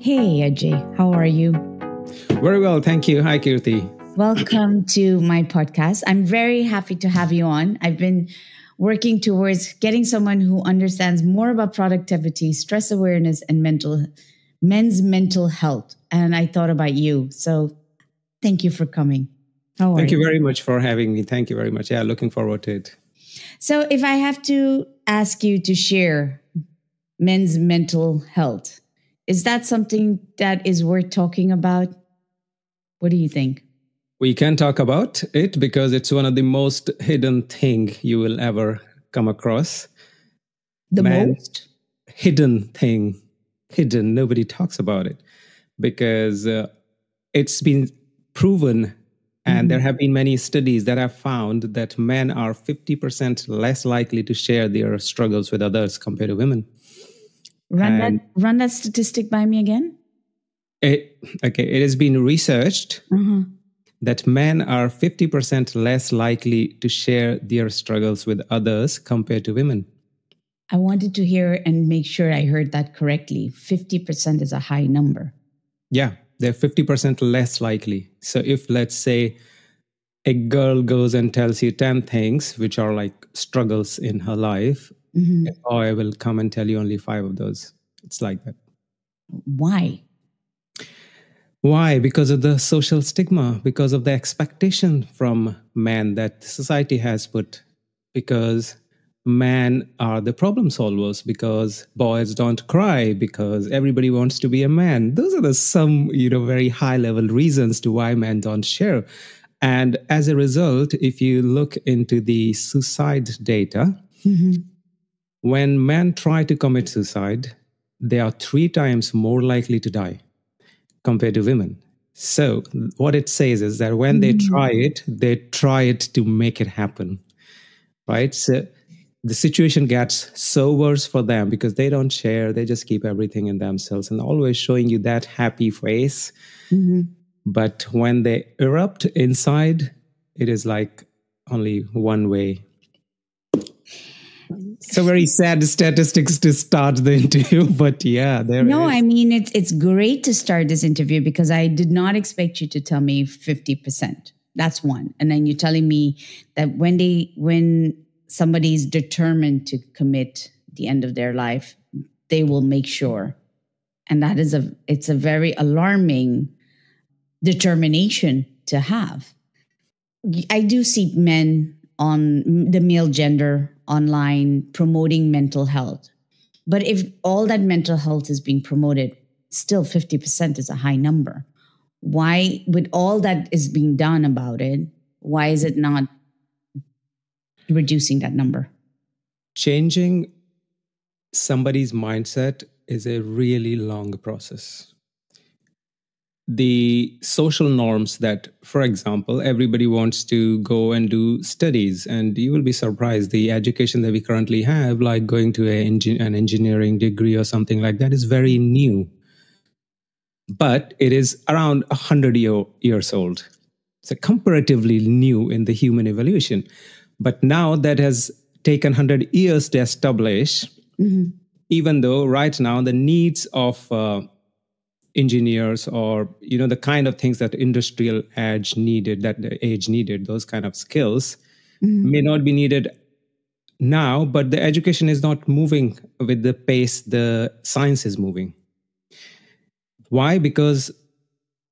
Hey, Ajay, how are you? Very well, thank you. Hi, Kirti. Welcome to my podcast. I'm very happy to have you on. I've been working towards getting someone who understands more about productivity, stress awareness, and mental men's mental health. And I thought about you. So thank you for coming. How Thank you, you very much for having me. Thank you very much. Yeah, looking forward to it. So if I have to ask you to share men's mental health, is that something that is worth talking about? What do you think? We can talk about it because it's one of the most hidden thing you will ever come across. The Man, most hidden thing, hidden. Nobody talks about it because uh, it's been proven and mm-hmm. there have been many studies that have found that men are 50% less likely to share their struggles with others compared to women. Run that run that statistic by me again. It, okay, it has been researched mm-hmm. that men are 50% less likely to share their struggles with others compared to women. I wanted to hear and make sure I heard that correctly. 50% is a high number. Yeah, they're 50% less likely. So if, let's say, a girl goes and tells you 10 things, which are like struggles in her life, mm-hmm. oh, I will come and tell you only five of those. It's like that. Why? Why? Because of the social stigma, because of the expectation from men that society has put, because men are the problem solvers, because boys don't cry, because everybody wants to be a man. Those are the some, you know, very high level reasons to why men don't share. And as a result, if you look into the suicide data, mm-hmm. When men try to commit suicide, they are three times more likely to die compared to women. So, what it says is that when they mm-hmm. try it, they try it to make it happen, right? So, the situation gets so worse for them because they don't share, they just keep everything in themselves and always showing you that happy face. Mm-hmm. But when they erupt inside, it is like only one way so very sad statistics to start the interview but yeah there no i mean it's it's great to start this interview because i did not expect you to tell me 50% that's one. And then you're telling me that when they when somebody's determined to commit the end of their life they will make sure. And that is a it's a very alarming determination to have. I do see men on the male gender online promoting mental health. But if all that mental health is being promoted, still 50% is a high number. Why, with all that is being done about it, why is it not reducing that number? Changing somebody's mindset is a really long process the social norms that, for example, everybody wants to go and do studies. And you will be surprised the education that we currently have, like going to a, an engineering degree or something like that, is very new. But it is around 100 year, years old. So, comparatively new in the human evolution. But now that has taken 100 years to establish, mm-hmm. even though right now the needs of uh, engineers or you know the kind of things that industrial age needed that the age needed those kind of skills mm-hmm. may not be needed now but the education is not moving with the pace the science is moving. Why? Because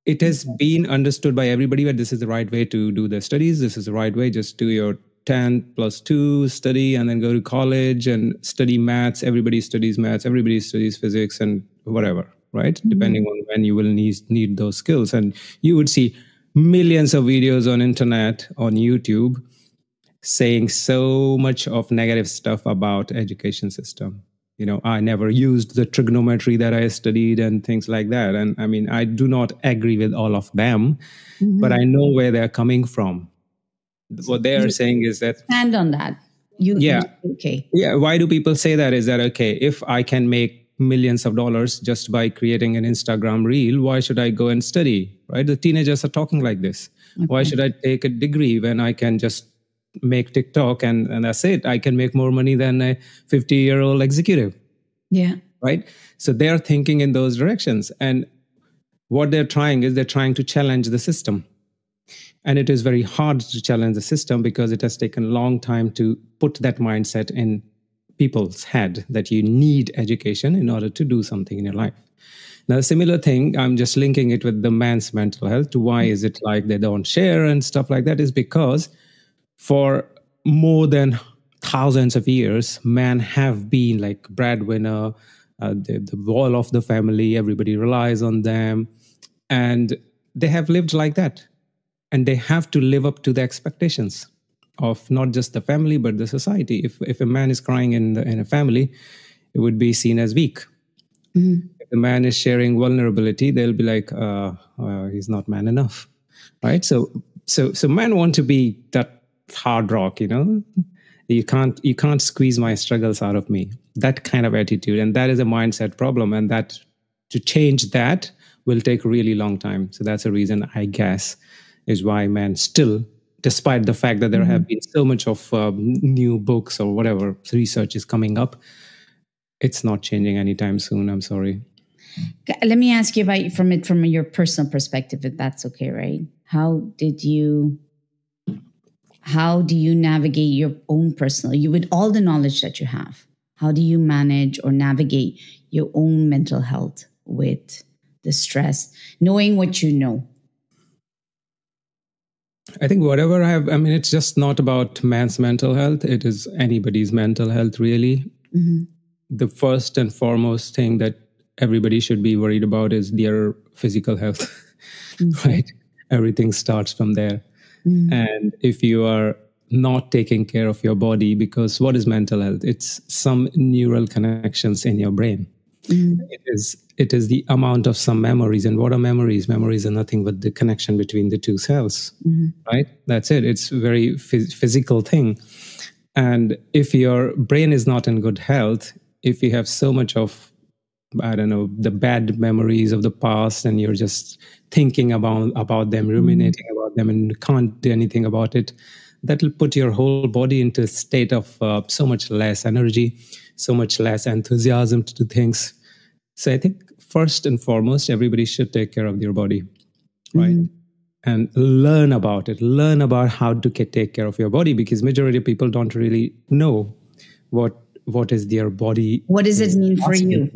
it has been understood by everybody that this is the right way to do the studies this is the right way just do your 10 plus 2 study and then go to college and study maths everybody studies maths everybody studies physics and whatever right? Mm-hmm. Depending on when you will need need those skills, and you would see millions of videos on internet on YouTube saying so much of negative stuff about education system. You know i never used the trigonometry that i studied and things like that. And i mean i do not agree with all of them mm-hmm. but i know where they're coming from. What they are saying is that stand on that. You yeah. okay. Yeah why do people say that? Is that okay if i can make millions of dollars just by creating an Instagram reel. Why should I go and study? Right? The teenagers are talking like this. Okay. Why should I take a degree when I can just make TikTok and, and that's it? I can make more money than a 50 year old executive. Yeah. right so they're thinking in those directions and what they're trying is they're trying to challenge the system and it is very hard to challenge the system because it has taken a long time to put that mindset in people's head that you need education in order to do something in your life. Now a similar thing i'm just linking it with the man's mental health. To why is it like they don't share and stuff like that is because for more than thousands of years men have been like breadwinner uh, the, the wall of the family everybody relies on them and they have lived like that. And they have to live up to the expectations of not just the family but the society. If if a man is crying in the, in a family it would be seen as weak. Mm-hmm. if a man is sharing vulnerability they'll be like uh, uh, he's not man enough right? So so so men want to be that hard rock you know? You can't you can't squeeze my struggles out of me. That kind of attitude. And that is a mindset problem. And that to change that will take a really long time. So that's a reason, I guess, is why men still, despite the fact that there mm-hmm. have been so much of um, new books or whatever research is coming up, it's not changing anytime soon. I'm sorry. Let me ask you about from it from your personal perspective, if that's okay, right? How did you? How do you navigate your own personal? You with all the knowledge that you have, how do you manage or navigate your own mental health with the stress, knowing what you know? I think whatever I have, I mean, it's just not about man's mental health. It is anybody's mental health, really. Mm-hmm. The first and foremost thing that everybody should be worried about is their physical health, mm-hmm. right? Everything starts from there. Mm-hmm. And if you are not taking care of your body, because what is mental health? It's some neural connections in your brain. Mm-hmm. It is it is the amount of some memories. And what are memories? Memories are nothing but the connection between the two cells, mm-hmm. right? That's it. It's a very phys- physical thing. And if your brain is not in good health, if you have so much of I don't know the bad memories of the past, and you're just thinking about about them, ruminating mm-hmm. about them, and can't do anything about it, that will put your whole body into a state of uh, so much less energy, so much less enthusiasm to do things. So I think first and foremost, everybody should take care of their body, right? Mm-hmm. And learn about it. Learn about how to take care of your body because majority of people don't really know what what is their body. What does it mean for you?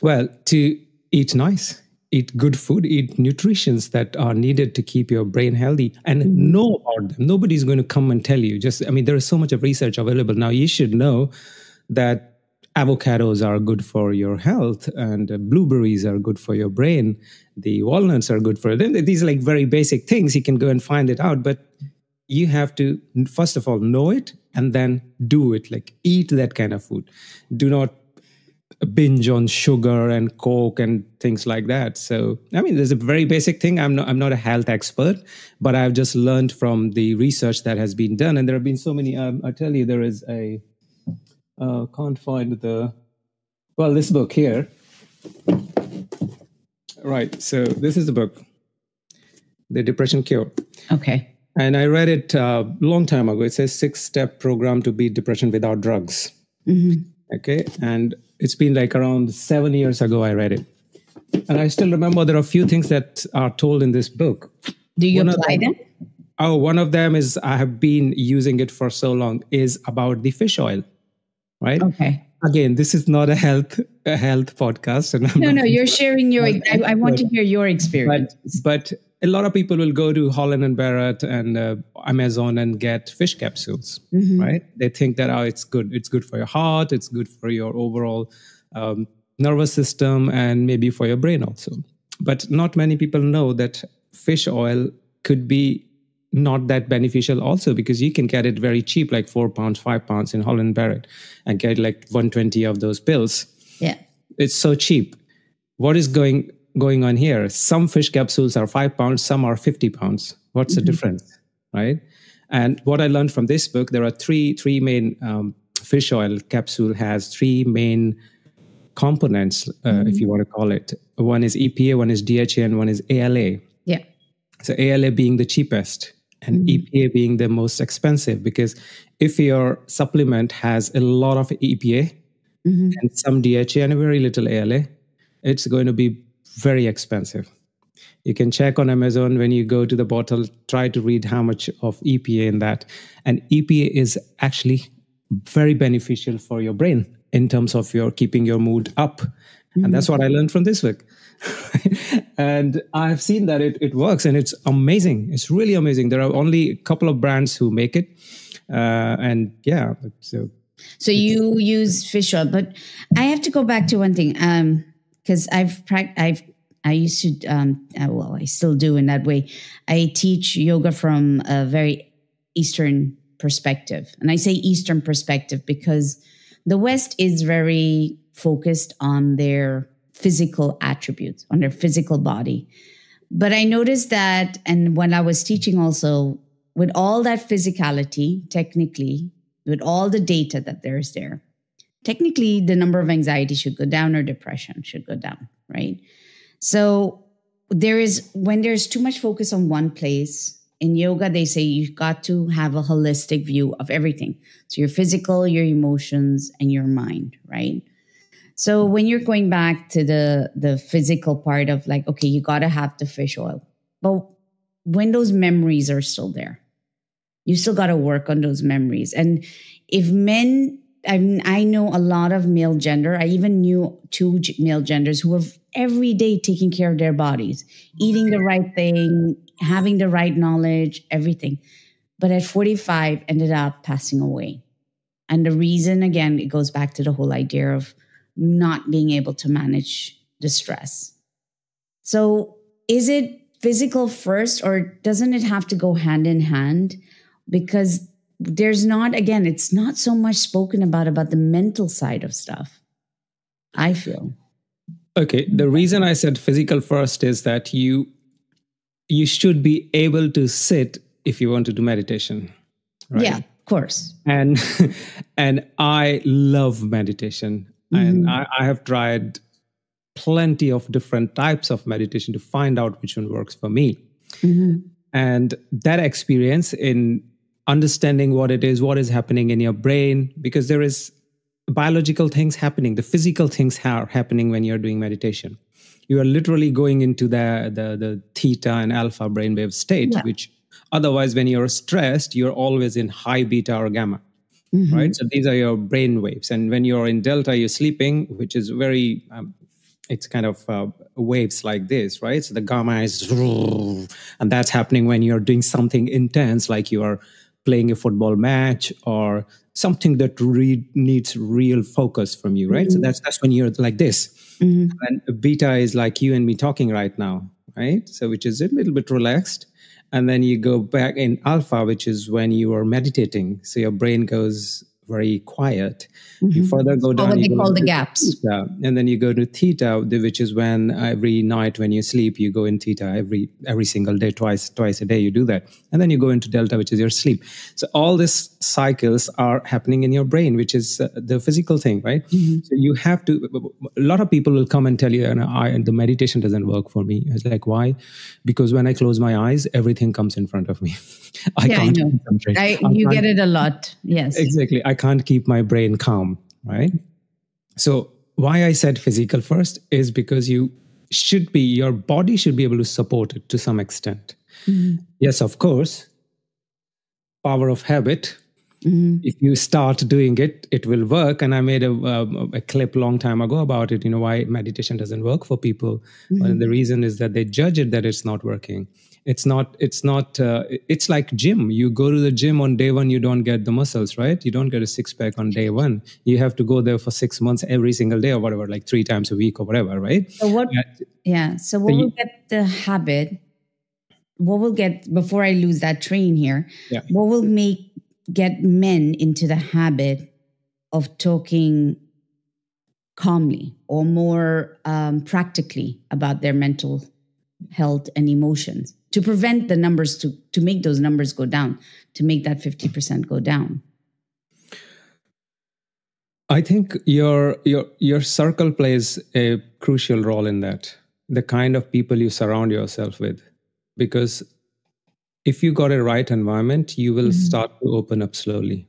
Well, to eat nice, eat good food, eat nutritions that are needed to keep your brain healthy and mm-hmm. know about them. Nobody's going to come and tell you. Just, I mean, there is so much of research available now. You should know that avocados are good for your health and blueberries are good for your brain. The walnuts are good for them. These are like very basic things. You can go and find it out but you have to first of all know it and then do it. Like eat that kind of food. Do not binge on sugar and coke and things like that. So i mean there's a very basic thing. I'm not i'm not a health expert but i've just learned from the research that has been done and there have been so many um, i tell you there is a uh, can't find the well this book here. Right so this is the book the depression cure. Okay. And i read it a uh, long time ago. It says six step program to beat depression without drugs. Mm-hmm. okay and it's been like around seven years ago i read it. And i still remember there are a few things that are told in this book. Do you one apply them, them? Oh one of them is i have been using it for so long is about the fish oil right? Okay. Again, this is not a health a health podcast. And I'm no, no, you're sharing your. I, I, want to hear your experience. But, but, a lot of people will go to Holland and Barrett and uh, Amazon and get fish capsules, mm-hmm. right? They think that oh, it's good. It's good for your heart. It's good for your overall um, nervous system and maybe for your brain also. But not many people know that fish oil could be not that beneficial also because you can get it very cheap, like four pounds, five pounds in Holland Barrett, and get like 120 of those pills. Yeah. It's so cheap. What is going going on here? Some fish capsules are five pounds, some are 50 pounds. What's mm-hmm. the difference? Right. And what I learned from this book, there are three three main um, fish oil capsule has three main components, uh, mm-hmm. if you want to call it. One is EPA, one is DHA, and one is ALA. Yeah. So ALA being the cheapest, and mm-hmm. EPA being the most expensive because if your supplement has a lot of EPA, mm-hmm. and some DHA and very little ALA, it's going to be very expensive. You can check on Amazon when you go to the bottle, try to read how much of EPA in that. And EPA is actually very beneficial for your brain in terms of your keeping your mood up. Mm-hmm. And that's what I learned from this book. and I've seen that it, it works and it's amazing. It's really amazing. There are only a couple of brands who make it. Uh, and yeah, so. So you use fish oil, but I have to go back to one thing. Um, because I've I've I used to, um, uh, well, I still do in that way. I teach yoga from a very Eastern perspective. And I say Eastern perspective because the West is very focused on their physical attributes, on their physical body. But I noticed that, and when I was teaching also, with all that physicality, technically, with all the data that there's there, technically the number of anxiety should go down or depression should go down, right? So there is when there's too much focus on one place in yoga they say you've got to have a holistic view of everything so your physical your emotions and your mind right so when you're going back to the the physical part of like okay you got to have the fish oil but when those memories are still there you still got to work on those memories and if men I, I know a lot of male gender. I even knew two male genders who were every day taking care of their bodies, eating the right thing, having the right knowledge, everything. But at 45, ended up passing away. And the reason, again, it goes back to the whole idea of not being able to manage the stress. So, is it physical first, or doesn't it have to go hand in hand? Because there's not again it's not so much spoken about about the mental side of stuff i feel okay the reason i said physical first is that you you should be able to sit if you want to do meditation right? yeah of course and and i love meditation mm-hmm. and I, I have tried plenty of different types of meditation to find out which one works for me mm-hmm. and that experience in understanding what it is, what is happening in your brain, because there is biological things happening, the physical things are happening when you're doing meditation. You are literally going into the the, the theta and alpha brainwave state, yeah. which otherwise, when you're stressed, you're always in high beta or gamma. Mm-hmm. Right. So these are your brain waves. And when you're in delta, you're sleeping, which is very um, it's kind of uh, waves like this, right? So the gamma is, and that's happening when you're doing something intense, like you are playing a football match or something that re- needs real focus from you, right? Mm-hmm. So that's that's when you're like this, mm-hmm. and beta is like you and me talking right now, right? So which is a little bit relaxed, and then you go back in alpha, which is when you are meditating. So your brain goes very quiet. Mm-hmm. You further go down. What they call the gaps. Theta, and then you go to theta, which is when every night when you sleep, you go in theta every every single day, twice twice a day. You do that, and then you go into delta, which is your sleep. So all these cycles are happening in your brain, which is uh, the physical thing, right? Mm-hmm. So you have to. A lot of people will come and tell you, and I the meditation doesn't work for me. It's like why? Because when I close my eyes, everything comes in front of me. I yeah, can't I concentrate. I, you get it a lot. Yes, exactly. I can't keep my brain calm, right? So, why I said physical first is because you should be, your body should be able to support it to some extent. Mm-hmm. Yes, of course, power of habit. Mm-hmm. If you start doing it, it will work. And I made a, a, a, clip long time ago about it. You know why meditation doesn't work for people, mm-hmm. and the reason is that they judge it that it's not working it's not it's not uh, it's like gym you go to the gym on day one you don't get the muscles right you don't get a six pack on day one you have to go there for six months every single day or whatever like three times a week or whatever right so what yeah, yeah. so what will get the habit what will get before i lose that train here yeah. what will make get men into the habit of talking calmly or more um, practically about their mental health and emotions to prevent the numbers to to make those numbers go down to make that 50% go down. I think your your your circle plays a crucial role in that the kind of people you surround yourself with because if you got a right environment you will mm-hmm. start to open up slowly.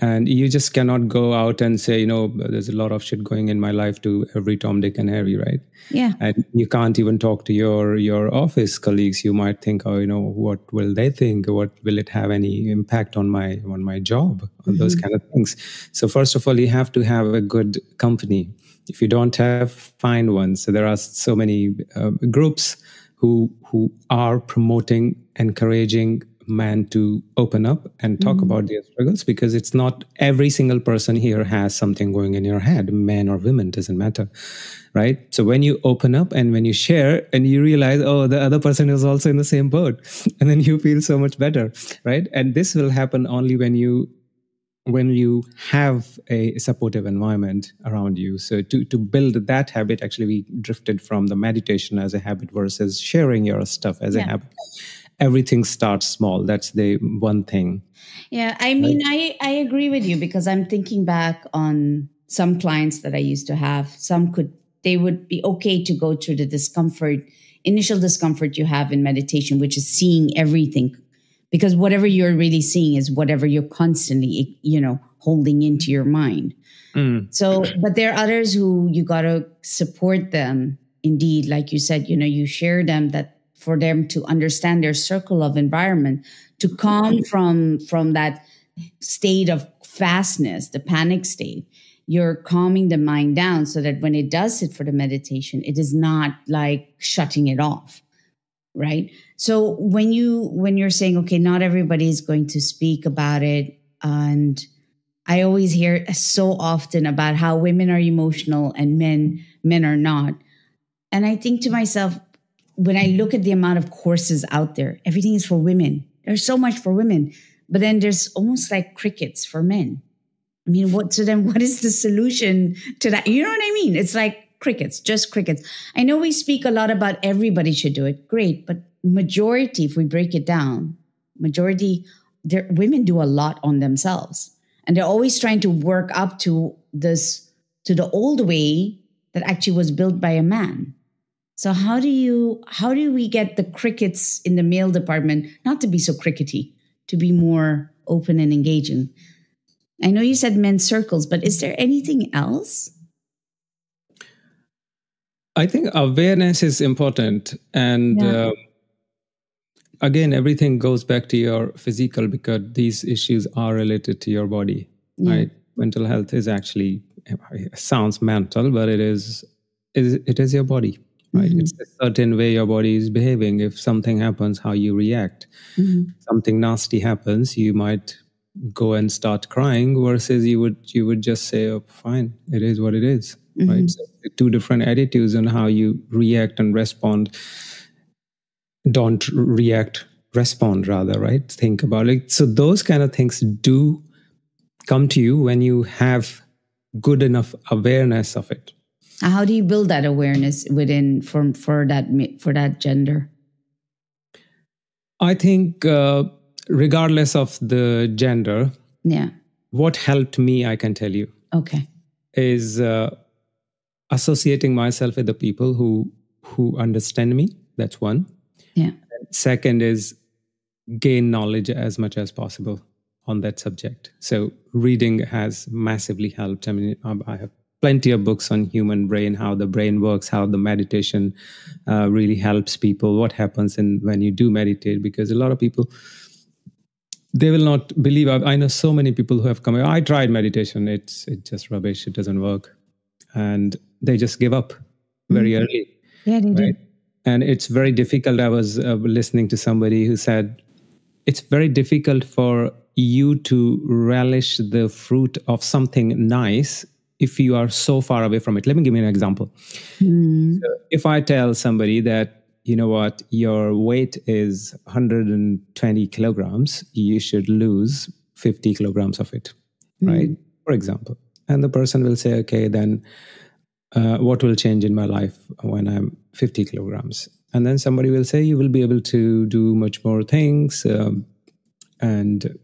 And you just cannot go out and say you know there's a lot of shit going in my life to every tom dick and harry right? Yeah. And you can't even talk to your your office colleagues. You might think oh you know what will they think? What will it have any impact on my on my job? On mm-hmm. those kind of things. So first of all you have to have a good company. If you don't have find one. So there are so many uh, groups who who are promoting encouraging men to open up and talk mm-hmm. about their struggles because it's not every single person here has something going in your head men or women doesn't matter right so when you open up and when you share and you realize oh the other person is also in the same boat and then you feel so much better right and this will happen only when you when you have a supportive environment around you. So to to build that habit actually we drifted from the meditation as a habit versus sharing your stuff as yeah. a habit. Everything starts small. That's the one thing. Yeah i mean right? i i agree with you because i'm thinking back on some clients that i used to have. Some could they would be okay to go through the discomfort initial discomfort you have in meditation which is seeing everything because whatever you're really seeing is whatever you're constantly you know holding into your mind. Mm. so but there are others who you got to support them. Indeed like you said you know you share them that for them to understand their circle of environment to come from from that state of fastness the panic state you're calming the mind down so that when it does sit for the meditation it is not like shutting it off right so when you when you're saying okay not everybody is going to speak about it and i always hear so often about how women are emotional and men men are not and i think to myself when I look at the amount of courses out there, everything is for women. There's so much for women, but then there's almost like crickets for men. I mean, what, so then what is the solution to that? You know what I mean? It's like crickets, just crickets. I know we speak a lot about everybody should do it. Great. But majority, if we break it down, majority, women do a lot on themselves and they're always trying to work up to this, to the old way that actually was built by a man. So how do you how do we get the crickets in the male department not to be so crickety, to be more open and engaging? I know you said men's circles, but is there anything else? I think awareness is important, and yeah. uh, again, everything goes back to your physical because these issues are related to your body. Yeah. Right? Mental health is actually sounds mental, but it is it is your body right mm-hmm. it's a certain way your body is behaving if something happens how you react mm-hmm. something nasty happens you might go and start crying versus you would you would just say oh fine it is what it is, mm-hmm. right so two different attitudes on how you react and respond don't react respond rather right think about it so those kind of things do come to you when you have good enough awareness of it how do you build that awareness within for for that for that gender? I think uh, regardless of the gender, yeah. What helped me, I can tell you. Okay. Is uh, associating myself with the people who who understand me. That's one. Yeah. Second is gain knowledge as much as possible on that subject. So reading has massively helped. I mean, I have plenty of books on human brain how the brain works how the meditation uh, really helps people what happens in when you do meditate because a lot of people they will not believe i know so many people who have come i tried meditation it's it's just rubbish it doesn't work and they just give up very mm-hmm. early yeah they right? do and it's very difficult i was uh, listening to somebody who said it's very difficult for you to relish the fruit of something nice if you are so far away from it. Let me give you an example. Mm. So if I tell somebody that, you know what, your weight is 120 kilograms, you should lose 50 kilograms of it, mm. right? For example. And the person will say, okay, then uh, what will change in my life when I'm 50 kilograms? And then somebody will say, you will be able to do much more things. Um, and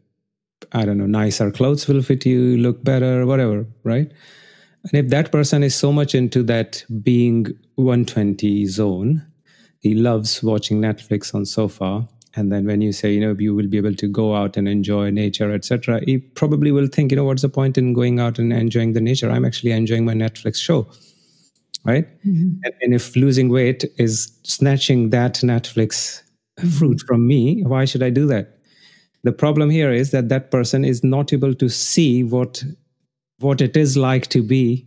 I don't know, nicer clothes will fit you, look better, whatever, right? And if that person is so much into that being 120 zone, he loves watching Netflix on sofa and then when you say you know you will be able to go out and enjoy nature etc he probably will think you know what's the point in going out and enjoying the nature i'm actually enjoying my netflix show right mm-hmm. and, and, if losing weight is snatching that netflix mm-hmm. fruit from me why should i do that the problem here is that that person is not able to see what what it is like to be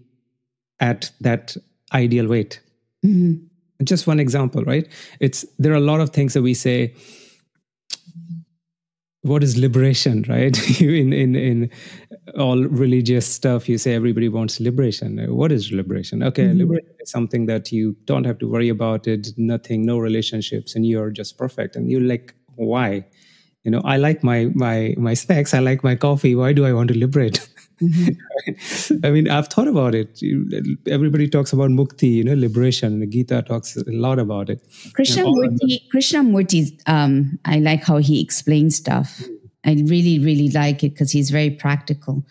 at that ideal weight mm-hmm. just one example right it's there are a lot of things that we say what is liberation right? In in in all religious stuff you say everybody wants liberation. What is liberation? Okay mm-hmm. liberation is something that you don't have to worry about it nothing no relationships and you're just perfect. And you're like why? You know i like my my my snacks i like my coffee. Why do i want to liberate Mm-hmm. I mean, I've thought about it. Everybody talks about mukti, you know, liberation. The Gita talks a lot about it. Krishnamurti, Krishnamurti, um, I like how he explains stuff. I really, really like it because he's very practical.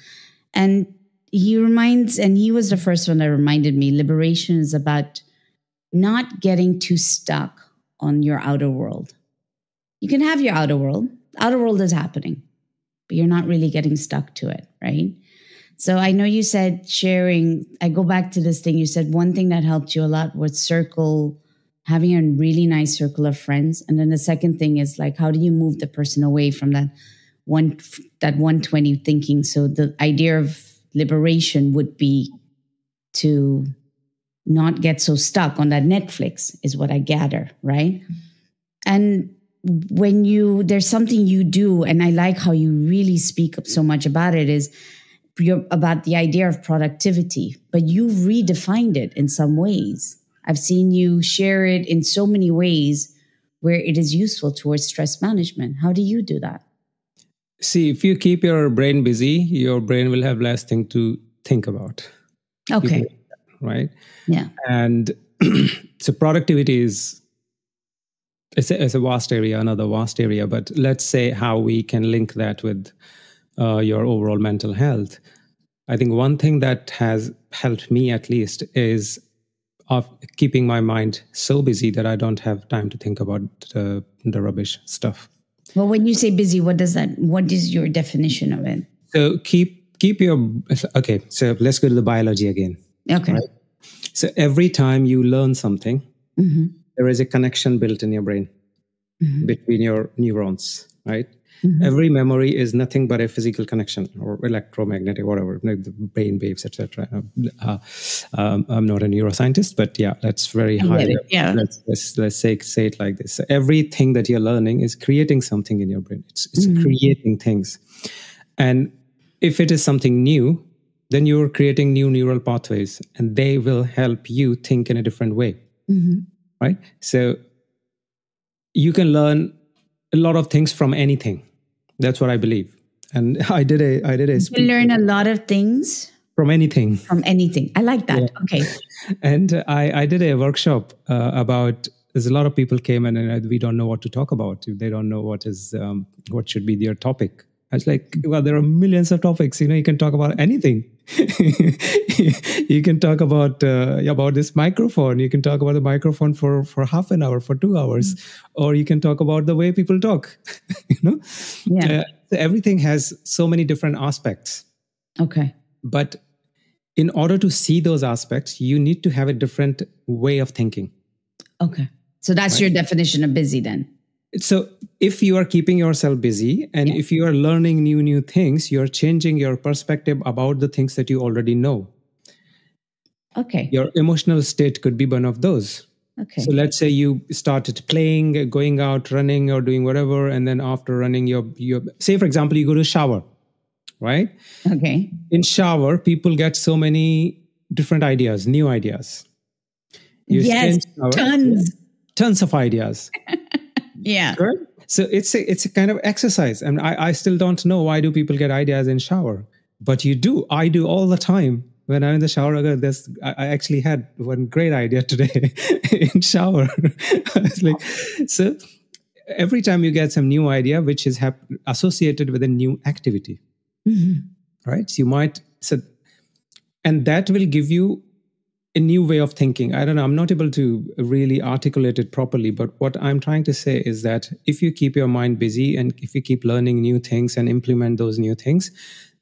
And he reminds, and he was the first one that reminded me liberation is about not getting too stuck on your outer world. You can have your outer world, outer world is happening, but you're not really getting stuck to it, right? So I know you said sharing, I go back to this thing. You said one thing that helped you a lot was circle, having a really nice circle of friends. And then the second thing is like, how do you move the person away from that one, that 120 thinking? So the idea of liberation would be to not get so stuck on that Netflix, is what I gather, right? And when you, there's something you do, and I like how you really speak up so much about it, is about the idea of productivity, but you've redefined it in some ways. I've seen you share it in so many ways where it is useful towards stress management. How do you do that? See, if you keep your brain busy, your brain will have less thing to think about. Okay. Right? Yeah. And so productivity is it's a, it's a vast area, another vast area. But let's say how we can link that with uh, your overall mental health. I think one thing that has helped me at least is of keeping my mind so busy that I don't have time to think about the, the rubbish stuff. Well, when you say busy, what does that? What is your definition of it? So keep keep your okay. So let's go to the biology again. Okay. Right? So every time you learn something, mm-hmm. there is a connection built in your brain mm-hmm. between your neurons, right? Mm-hmm. Every memory is nothing but a physical connection or electromagnetic, whatever, like the brain waves, etc. Uh, um, I'm not a neuroscientist, but yeah, that's very high. Yeah. Let's, let's, let's say, say it like this. So everything that you're learning is creating something in your brain. It's, it's mm-hmm. creating things. And if it is something new, then you're creating new neural pathways and they will help you think in a different way. Mm-hmm. Right? So you can learn a lot of things from anything. That's what I believe. And I did a I did a you learn a lot of things from anything. From anything. I like that. Yeah. Okay. And I I did a workshop uh, about there's a lot of people came and, and we don't know what to talk about. They don't know what is um, what should be their topic. I was like, well, there are millions of topics. You know, you can talk about anything. you can talk about uh, about this microphone. You can talk about the microphone for for half an hour, for two hours, mm-hmm. or you can talk about the way people talk. you know, yeah. Uh, everything has so many different aspects. Okay, but in order to see those aspects, you need to have a different way of thinking. Okay, so that's right? your definition of busy, then so if you are keeping yourself busy and yeah. if you are learning new new things you're changing your perspective about the things that you already know. Okay. Your emotional state could be one of those. Okay. So let's say you started playing going out running or doing whatever and then after running your your say for example you go to shower right? Okay. In shower people get so many different ideas new ideas. You yes tons. Tons of ideas Yeah. So it's a, it's a kind of exercise. And I, I still don't know why do people get ideas in shower, but you do. I do all the time when I'm in the shower. This I actually had one great idea today in shower. it's like so. Every time you get some new idea, which is hap- associated with a new activity, mm-hmm. right? So you might so, and that will give you a new way of thinking. I don't know. I'm not able to really articulate it properly, but what I'm trying to say is that if you keep your mind busy and if you keep learning new things and implement those new things,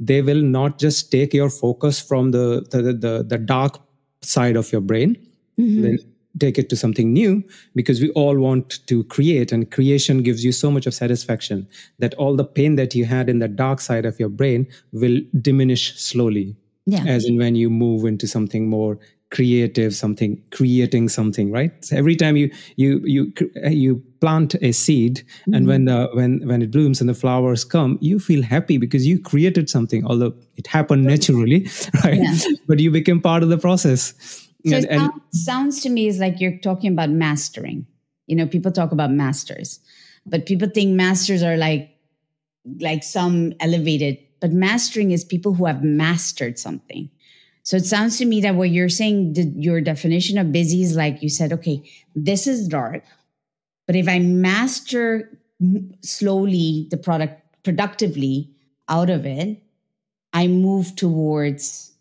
they will not just take your focus from the the the, the dark side of your brain, mm-hmm. then take it to something new because we all want to create and creation gives you so much of satisfaction that all the pain that you had in the dark side of your brain will diminish slowly yeah. as in when you move into something more creative something creating something right? So every time you you you you plant a seed mm-hmm. and when the when when it blooms and the flowers come you feel happy because you created something although it happened naturally right? Yeah. but you became part of the process. So and, it sounds, sounds to me is like you're talking about mastering. You know people talk about masters but people think masters are like like some elevated but mastering is people who have mastered something so it sounds to me that what you're saying, the, your definition of busy is like you said, okay, this is dark, but if I master slowly the product productively out of it, I move towards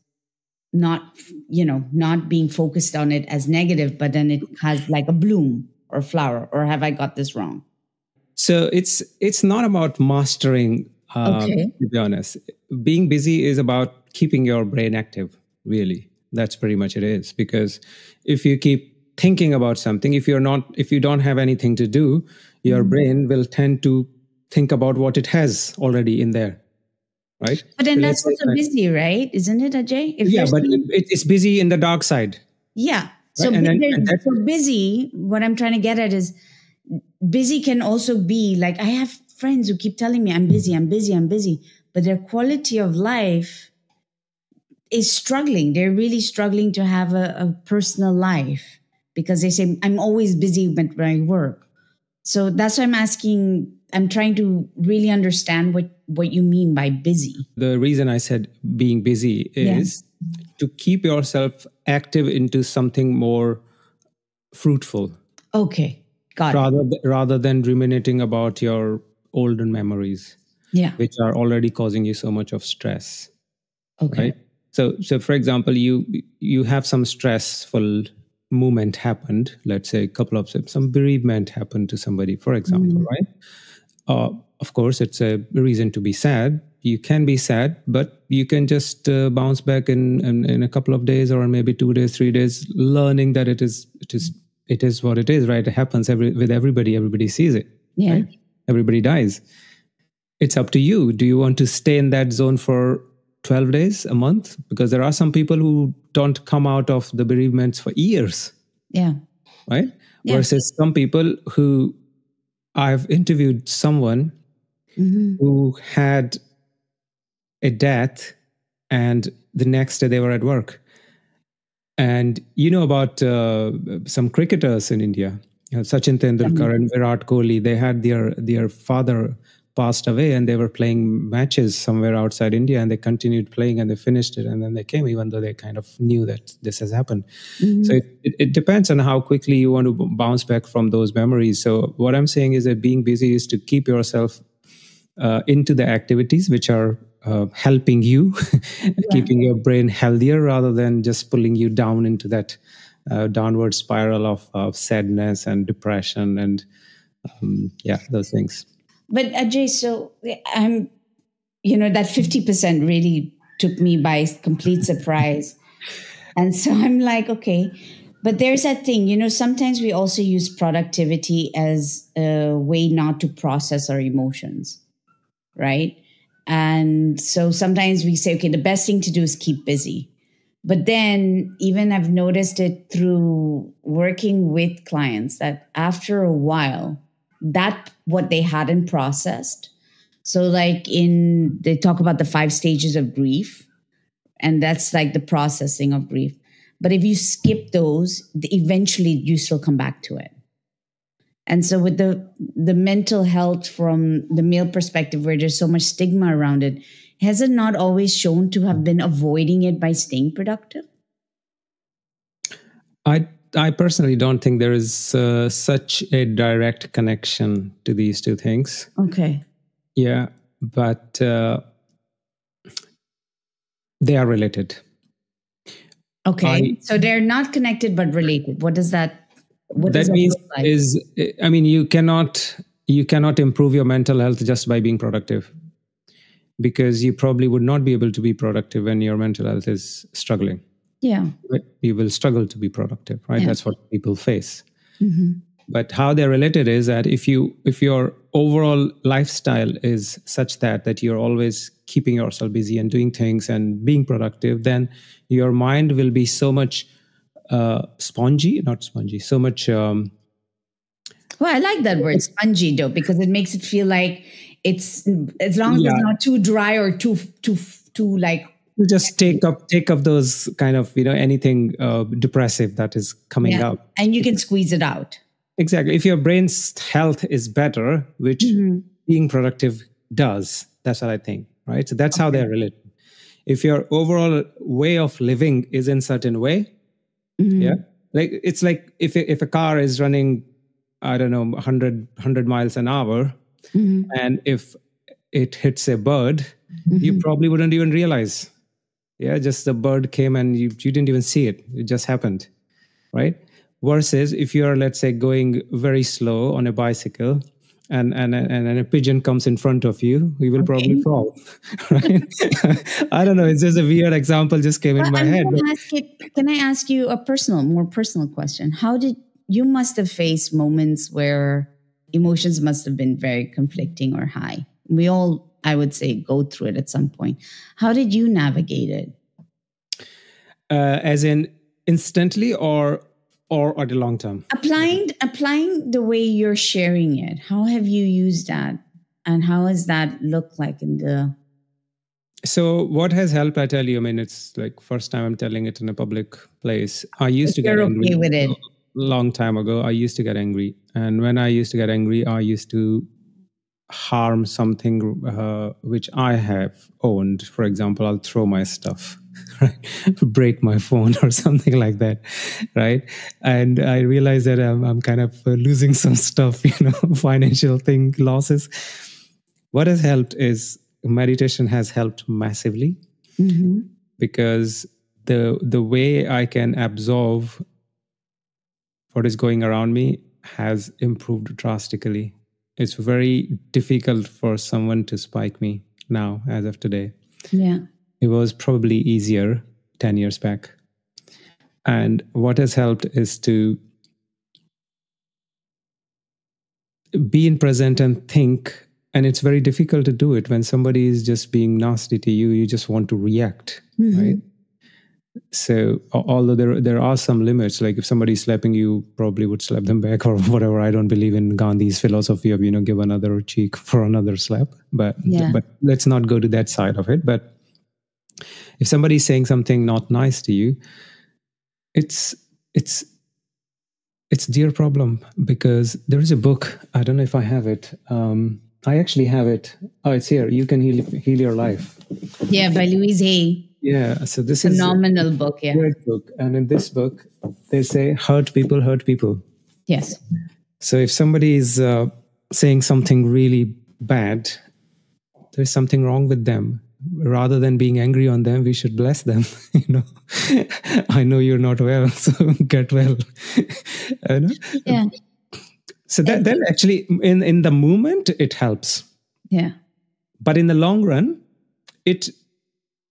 not, you know, not being focused on it as negative, but then it has like a bloom or flower. Or have I got this wrong? So it's it's not about mastering. Um, okay. To be honest, being busy is about keeping your brain active really that's pretty much it is. Because if you keep thinking about something if you're not if you don't have anything to do your mm-hmm. brain will tend to think about what it has already in there right? But then so that's also like, busy right? Isn't it ajay? If yeah but it, it's busy in the dark side. Yeah. So, right? and then, and so busy what i'm trying to get at is busy can also be like i have friends who keep telling me i'm busy i'm busy i'm busy. But their quality of life is struggling. They're really struggling to have a, a personal life because they say, I'm always busy with my work. So that's why I'm asking, I'm trying to really understand what, what you mean by busy. The reason I said being busy is yeah. to keep yourself active into something more fruitful. Okay. Got rather, it. Rather than ruminating about your olden memories. Yeah. Which are already causing you so much of stress. Okay. Right? So so for example you you have some stressful moment happened. Let's say a couple of some bereavement happened to somebody for example mm. right? Uh, of course it's a reason to be sad. You can be sad but you can just uh, bounce back in, in, in a couple of days or maybe two days three days learning that it is it is it is what it is right? It happens every with everybody. Everybody sees it yeah. right? everybody dies. It's up to you. Do you want to stay in that zone for 12 days a month because there are some people who don't come out of the bereavements for years yeah right yeah. versus some people who i've interviewed someone mm-hmm. who had a death and the next day they were at work and you know about uh, some cricketers in india you know, sachin tendulkar mm-hmm. and virat kohli they had their their father passed away and they were playing matches somewhere outside India and they continued playing and they finished it and then they came even though they kind of knew that this has happened. Mm-hmm. So it, it, it, depends on how quickly you want to bounce back from those memories. So what I'm saying is that being busy is to keep yourself uh, into the activities which are uh, helping you, yeah. keeping your brain healthier rather than just pulling you down into that uh, downward spiral of, of sadness and depression and um, yeah, those things. But Ajay, so I'm, you know, that 50% really took me by complete surprise. and so I'm like, okay. But there's that thing, you know, sometimes we also use productivity as a way not to process our emotions, right? And so sometimes we say, okay, the best thing to do is keep busy. But then, even I've noticed it through working with clients that after a while, that what they hadn't processed. So, like in, they talk about the five stages of grief, and that's like the processing of grief. But if you skip those, eventually you still come back to it. And so, with the the mental health from the male perspective, where there's so much stigma around it, has it not always shown to have been avoiding it by staying productive? I I personally don't think there is uh, such a direct connection to these two things. Okay. Yeah, but uh, they are related. Okay. I- so they're not connected but related. What does that what does that means like? is i mean you cannot you cannot improve your mental health just by being productive because you probably would not be able to be productive when your mental health is struggling yeah. you will struggle to be productive right Yeah. that's what people face Mhm. but how they're related is that if you if your overall lifestyle is such that that you're always keeping yourself busy and doing things and being productive then your mind will be so much uh, spongy not spongy so much um, Well, I like that word spongy though, because it makes it feel like it's as long as Yeah. it's not too dry or too too too like just take up take up those kind of you know anything uh, depressive that is coming Yeah. up. And you can squeeze it out. exactly. If your brain's health is better which mm-hmm. being productive does that's what i think right? So that's how they're related. If your overall way of living is in certain way mm-hmm. yeah like it's like if if a car is running i don't know 100 100 miles an hour mm-hmm. and if it hits a bird you probably wouldn't even realize yeah just the bird came and you, you didn't even see it. It just happened right? Versus if you're let's say going very slow on a bicycle and and and, a pigeon comes in front of you you will probably fall right? I don't know. It's just a weird example just came in my I'm head it- can I ask you a personal, more personal question? How did you must have faced moments where emotions must have been very conflicting or high? We all, I would say, go through it at some point. How did you navigate it? uh, as in instantly or or at the long term? Applying applying the way you're sharing it. How have you used that? And how has that looked like in the so what has helped i tell you i mean it's like first time i'm telling it in a public place. I used to get angry okay with it. long time ago. I used to get angry. And when i used to get angry i used to harm something uh, which i have owned for example i'll throw my stuff right break my phone or something like that right and i realize that i'm, I'm kind of uh, losing some stuff you know financial thing losses what has helped is meditation has helped massively Mm-hmm. because the the way I can absorb what is going around me has improved drastically. It's very difficult for someone to spike me now as of today. yeah It was probably easier 10 years back. And what has helped is to be in present and think and it's very difficult to do it when somebody is just being nasty to you you just want to react Mhm. right so although there there are some limits like if somebody's slapping you probably would slap them back or whatever. I don't believe in gandhi's philosophy of you know give another cheek for another slap. But Yeah. but let's not go to that side of it. But if somebody's saying something not nice to you it's it's it's their problem because there is a book. I don't know if i have it. Um i actually have it. Oh it's here. You can heal heal your life. Yeah by louise hay yeah so this is phenomenal book yeah. great book and in this book they say hurt people hurt people. Yes. So if somebody is uh, saying something really bad there's something wrong with them. Rather than being angry on them we should bless them you know. I know you're not well so get well yeah. So that, that actually in in the moment it helps. Yeah. But in the long run it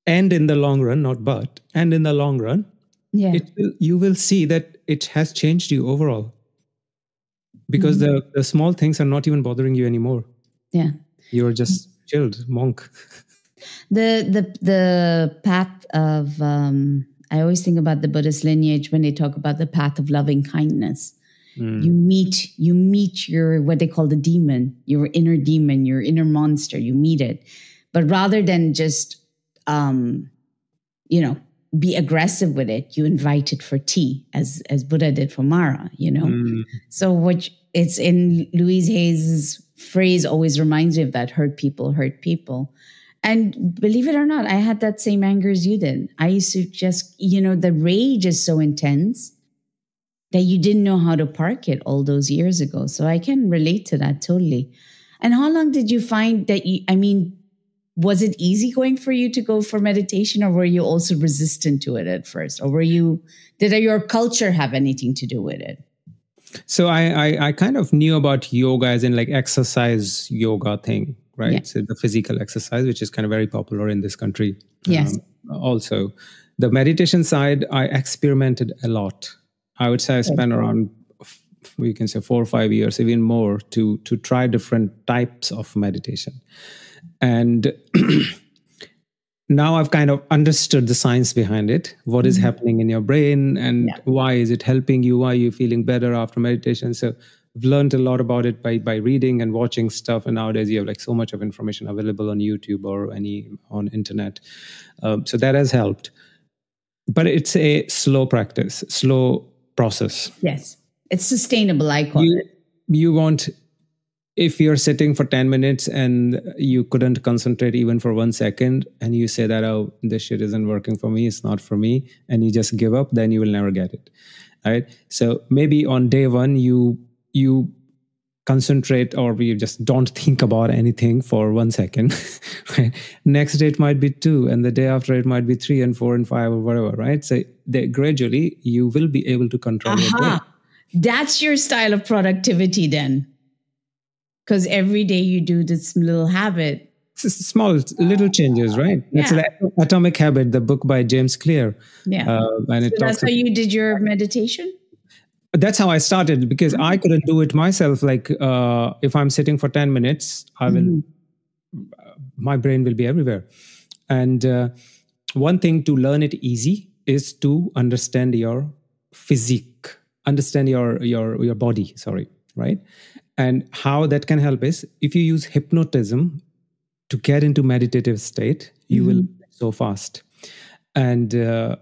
and in the long run not but and in the long run yeah. it will, you will see that it has changed you overall. Because the, the small things are not even bothering you anymore. Yeah. You're just chilled monk. The the the path of um i always think about the buddhist lineage when they talk about the path of loving kindness. Mm. you meet you meet your what they call the demon your inner demon your inner monster you meet it. But rather than just um you know be aggressive with it you invite it for tea as as buddha did for mara you know Mm. so which it's in Louise Hay's phrase always reminds me of that hurt people hurt people. And believe it or not, I had that same anger as you did. I used to just, you know, the rage is so intense that you didn't know how to park it all those years ago. So I can relate to that totally. And how long did you find that you, I mean, was it easy going for you to go for meditation or were you also resistant to it at first? Or were you did your culture have anything to do with it? So I, I, I kind of knew about yoga as in like exercise yoga thing right? Yeah. so the physical exercise which is kind of very popular in this country yes. um, also. The meditation side i experimented a lot. I would say i spent okay. around we can say four or five years even more to to try different types of meditation and now I've kind of understood the science behind it. What is mm-hmm. happening in your brain and yeah. why is it helping you? Why are you feeling better after meditation? So I've learned a lot about it by by reading and watching stuff. And nowadays you have like so much of information available on YouTube or any on internet. Um, so that has helped. But it's a slow practice, slow process. Yes. It's sustainable, I call you, it. You want if you're sitting for 10 minutes and you couldn't concentrate even for one second and you say that oh this shit isn't working for me it's not for me and you just give up then you will never get it right? So maybe on day one you you concentrate or you just don't think about anything for one second right? Next day it might be two and the day after it might be three and four and five or whatever right? So they, gradually you will be able to control uh-huh. that's your style of productivity then because every day you do this little habit. Small little changes, right? Yeah. It's an Atomic Habit, the book by James Clear. Yeah, uh, and it so that's how you did your meditation. That's how I started because I couldn't do it myself. Like uh, if I'm sitting for ten minutes, I will. Mm-hmm. My brain will be everywhere, and uh, one thing to learn it easy is to understand your physique, understand your your your body. Sorry, right? And how that can help is if you use hypnotism to get into meditative state, you mm-hmm. will so fast. And uh,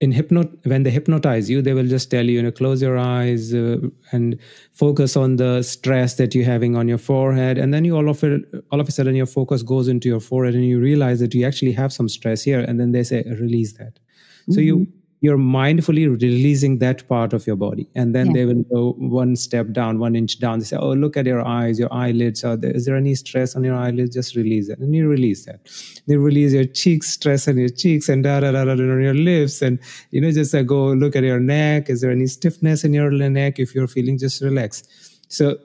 in hypnot when they hypnotize you, they will just tell you, you know, close your eyes uh, and focus on the stress that you're having on your forehead. And then you all of it, all of a sudden, your focus goes into your forehead, and you realize that you actually have some stress here. And then they say, release that. Mm-hmm. So you mm-hmm you're mindfully releasing that part of your body. And then yeah. they will go one step down one inch down. They say oh look at your eyes. Your eyelids are there. Is there any stress on your eyelids? Just release it. And you release that. They release your cheeks stress on your cheeks and da da da da on your lips. And you know just uh, go look at your neck. Is there any stiffness in your neck? If you're feeling just relax. So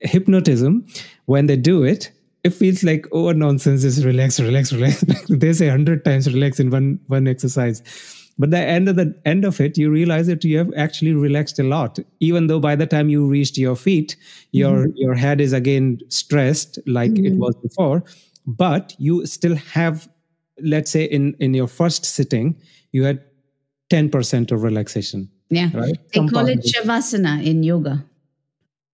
hypnotism when they do it it feels like oh nonsense. Just relax relax relax. They say 100 times relax in one one exercise but the end of the end of it you realize that you have actually relaxed a lot even though by the time you reached your feet your mm-hmm. your head is again stressed like mm-hmm. it was before but you still have let's say in in your first sitting you had 10% of relaxation yeah right they call it shavasana in yoga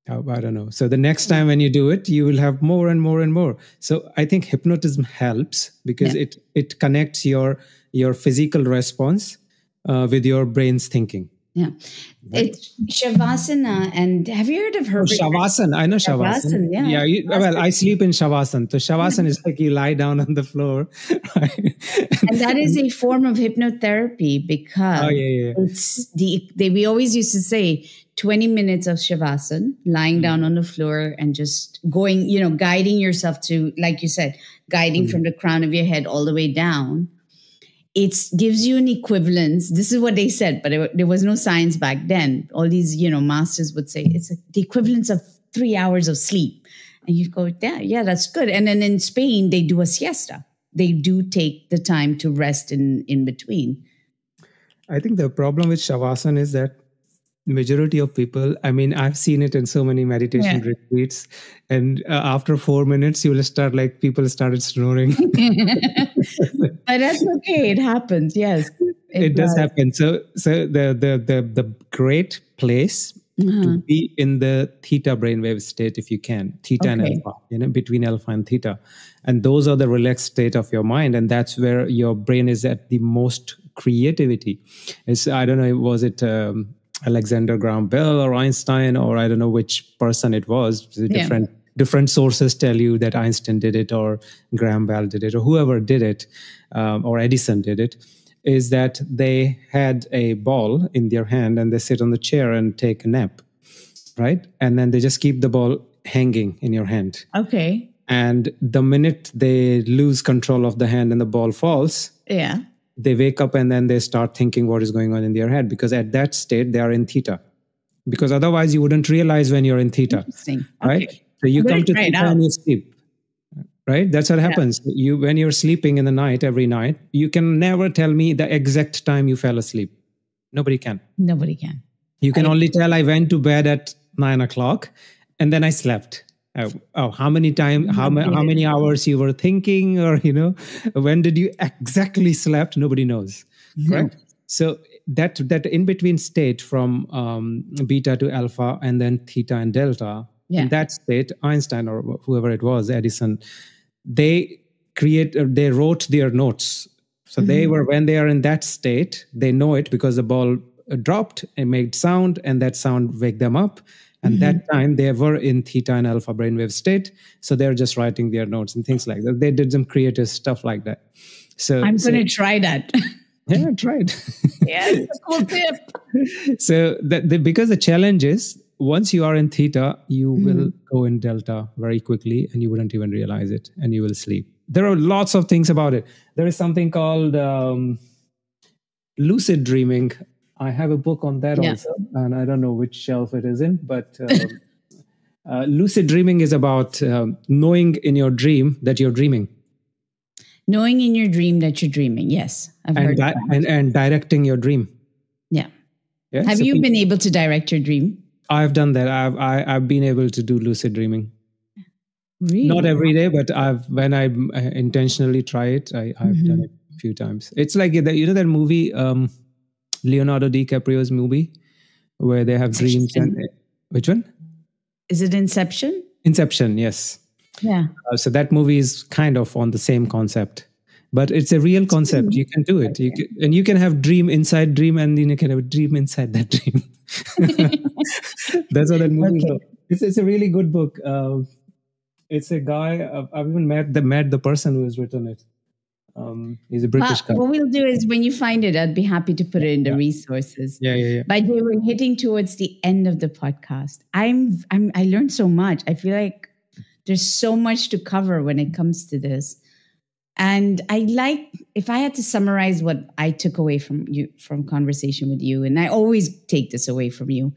oh, I don't know. So the next time when you do it, you will have more and more and more. So I think hypnotism helps because yeah. it it connects your your physical response uh, with your brain's thinking. Yeah. It's Shavasana. And have you heard of her? Oh, Shavasana. I know Shavasana. Shavasana yeah. Yeah. You, well, I sleep in Shavasana. So Shavasana is like you lie down on the floor. Right? and that is a form of hypnotherapy because oh, yeah, yeah. it's the, they, we always used to say 20 minutes of Shavasana, lying mm-hmm. down on the floor and just going, you know, guiding yourself to, like you said, guiding mm-hmm. from the crown of your head all the way down it gives you an equivalence. This is what they said, but it, there was no science back then. All these, you know, masters would say it's a, the equivalence of three hours of sleep. And you go, yeah, yeah, that's good. And then in Spain, they do a siesta. They do take the time to rest in, in between. I think the problem with Shavasana is that majority of people i mean i've seen it in so many meditation yeah. retreats and uh, after four minutes you will start like people started snoring but that's okay it happens yes it, it does. does happen so so the the the, the great place uh-huh. to be in the theta brainwave state if you can theta okay. and alpha you know between alpha and theta and those are the relaxed state of your mind and that's where your brain is at the most creativity it's i don't know was it um, Alexander Graham Bell or Einstein or I don't know which person it was. Different yeah. different sources tell you that Einstein did it or Graham Bell did it or whoever did it um, or Edison did it. Is that they had a ball in their hand and they sit on the chair and take a nap, right? And then they just keep the ball hanging in your hand. Okay. And the minute they lose control of the hand and the ball falls, Yeah. They wake up and then they start thinking what is going on in their head because at that state they are in theta. Because otherwise you wouldn't realize when you're in theta, right? Okay. So you come to theta and you sleep. Right? That's what happens. You when you're sleeping in the night every night, you can never tell me the exact time you fell asleep. Nobody can. Nobody can. You can I- only tell I went to bed at nine o'clock and then I slept. Oh, oh how many time? How, ma- how many hours you were thinking, or you know, when did you exactly slept? Nobody knows. Correct. So that that in between state from um, beta to alpha and then theta and delta. Yeah. In that state, Einstein or whoever it was, Edison, they create uh, they wrote their notes. So they Mm-hmm. were when they are in that state, they know it because the ball uh, dropped and made sound, and that sound wake them up. And that Mm-hmm. time they were in theta and alpha brainwave state, so they're just writing their notes and things like that. They did some creative stuff like that. So I'm so- going to try that. yeah, try it. yeah, cool tip. so that the, because the challenge is once you are in theta you will go in delta very quickly and you wouldn't even realize it and you will sleep there are lots of things about it there is something called um, lucid dreaming i have a book on that Yeah. also and i don't know which shelf it is in but um, uh, lucid dreaming is about um, knowing in your dream that you're dreaming Knowing in your dream that you're dreaming. Yes, I've and, heard di- that. and and directing your dream Yeah. yeah Have So you been able to direct your dream? i've done that i've I, i've been able to do lucid dreaming Really? not every day but i've when i uh, intentionally try it I, i've Mm-hmm. done it a few times it's like you know that movie um leonardo dicaprio's movie where they have dreams and which one? Is it Inception? inception yes. Yeah. uh, so that movie is kind of on the same concept but it's a real concept. You can do it. You can, and you can have dream inside dream and then you can have a dream inside that dream. That's what that movie is Okay. it's, it's a really good book. Uh, it's a guy uh, i've even met the met the person who has written it um, he's a Well, guy what we'll do is when you find it, I'd be happy to put it in the resources. yeah yeah yeah By the way, we're hitting towards the end of the podcast. I'm, I'm, I learned so much. I feel like there's so much to cover when it comes to this. And I like, if I had to summarize what I took away from you, from conversation with you, and I always take this away from you,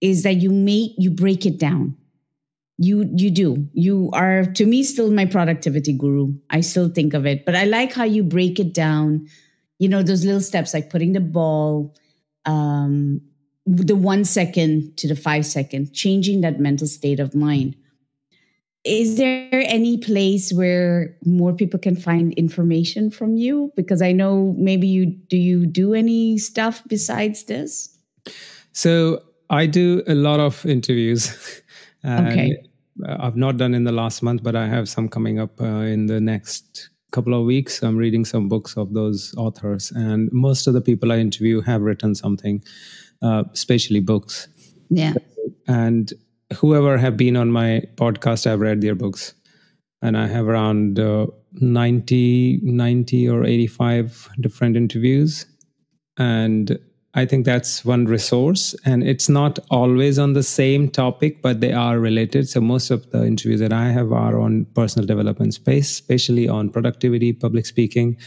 is that you make, you break it down. You, you do. You are, to me, still my productivity guru. I still think of it, but I like how you break it down. You know, those little steps like putting the ball, um, the one second to the five second, changing that mental state of mind. Is there any place where more people can find information from you? Because I know maybe you do you do any stuff besides this? So I do a lot of interviews. and Okay. I've not done in the last month, but I have some coming up uh, in the next couple of weeks. I'm reading some books of those authors, and most of the people I interview have written something, uh, especially books. Yeah. And whoever have been on my podcast, I've read their books. And I have around uh, 90, 90 or 85 different interviews. And I think that's one resource. And it's not always on the same topic, but they are related. So most of the interviews that I have are on personal development space, especially on productivity, public speaking,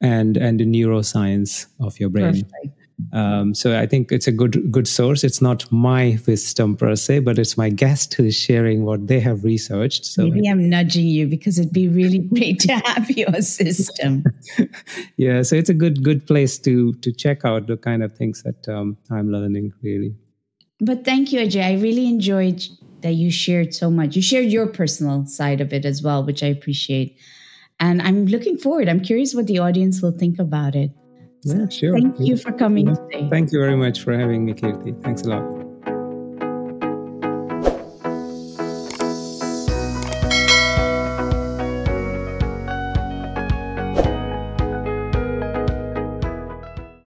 and and the neuroscience of your brain. Perfect. Um, so I think it's a good good source. It's not my wisdom per se, but it's my guest who is sharing what they have researched. So Maybe I'm nudging you because it'd be really great to have your system. yeah, so it's a good good place to to check out the kind of things that um, I'm learning. Really, But thank you, Ajay. I really enjoyed that you shared so much. You shared your personal side of it as well, which I appreciate. And I'm looking forward. I'm curious what the audience will think about it. Yeah, sure. Thank you for coming today. Thank you very much for having me, Kirti. Thanks a lot.